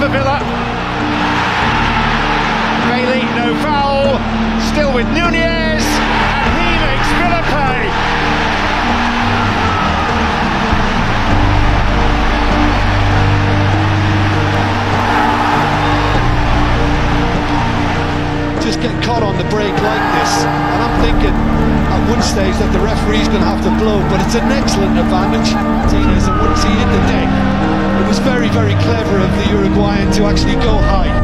for Villa. Bailey, no foul. Still with Nunez, and he makes Villa pay. just get caught on the break like this. And I'm thinking at one stage that the referee's going to have to blow, but it's an excellent advantage. Martinez, and once he hit the deck, of the Uruguayan to actually go high.